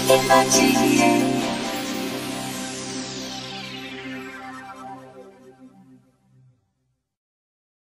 I keep on